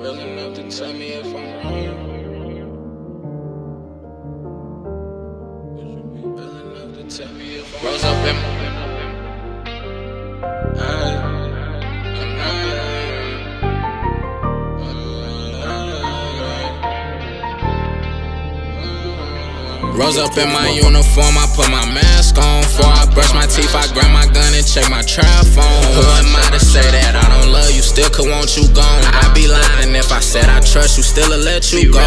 real enough to wrong? To tell me if I'm Rose up in my Rose up in my uniform, I put my mask on. Before I brush my teeth, I grab my gun and check my trap phone. Who am I to say that I don't? Still could want you gone. I'd be lying if I said I trust you, still to let you go.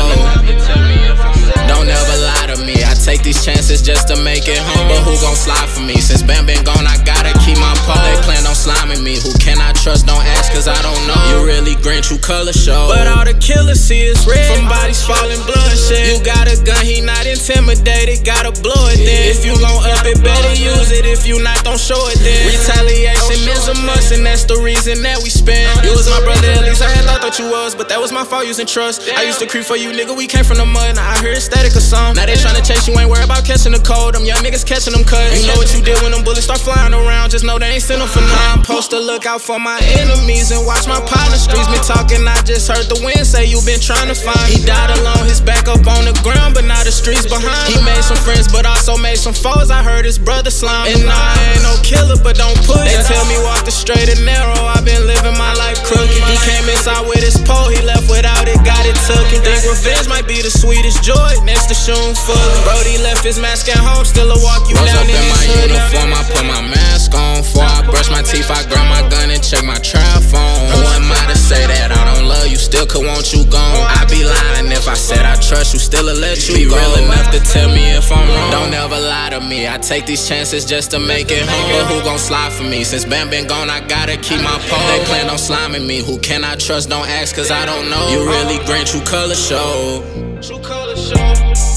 Don't ever lie to me. I take these chances just to make it home. But who gon' slide for me? Since Bam been gone, I gotta keep my pole. They plan on sliming me. Who can I trust? Don't ask, cause I don't know. You really green true color show. But all the killers see is red. From bodies falling bloodshed. You got a gun, he not intimidated. Gotta blow it then. If you gon' up it, better use it. If you not, don't show it then. Retaliation is a must, and that's the reason that we spend. You was my brother, at least I had thought that you was. But that was my fault using trust. I used to creep for you, nigga. We came from the mud. Now I hear static or something. Now they tryna chase you, ain't worried about catching the cold. Them young niggas catching them cuts. You know what you did when them bullets start flying around. Just know they ain't send them for nothing. I'm supposed to look out for my enemies and watch my partner streets. Me talking, I just heard the wind say you been trying to find. He died alone, his back up on but now the streets behind. He made some friends, but also made some foes. I heard his brother slime. And I ain't no killer, but don't put They tell me walk the straight and narrow. I've been living my life crooked. He came inside with his pole, he left without it, got it took. And think revenge might be the sweetest joy next to shoon full. Brody left his mask at home, still a walk you Rose down up in in my hood. uniform, I put my mask on. Before I brush my teeth, I grab my gun and check my trap phone. Who am I to say that I don't love you? Still could want you gone. Trust you. Still to let you Be go. real enough to tell me if I'm wrong. Don't ever lie to me. I take these chances just to make it home. But who gon' slide for me? Since Bam been gone, I gotta keep my pole. They plan on sliming me. Who can I trust? Don't ask, cause I don't know. You really uh. green true color show. True color show.